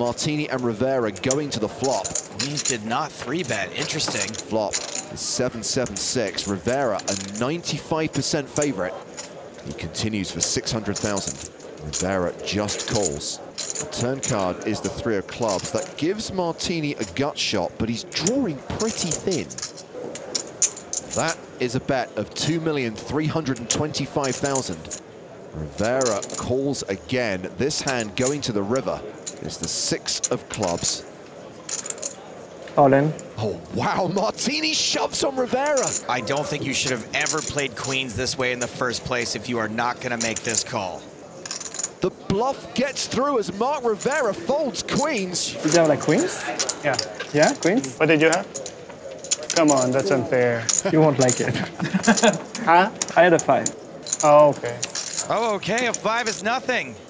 Martini and Rivera going to the flop. Queens did not three bet. Interesting. Flop is 776. Rivera, a 95% favorite. He continues for 600,000. Rivera just calls. The turn card is the three of clubs. That gives Martini a gut shot, but he's drawing pretty thin. That is a bet of 2,325,000. Rivera calls again. This hand going to the river is the six of clubs. All in. Oh, wow, Martini shoves on Rivera. I don't think you should have ever played queens this way in the first place if you are not going to make this call. The bluff gets through as Mark Rivera folds queens. Did you have like queens? Yeah. Yeah, queens? What did you have? Come on, that's unfair. You won't like it. huh? I had a five. Oh, okay. Oh, okay. A five is nothing.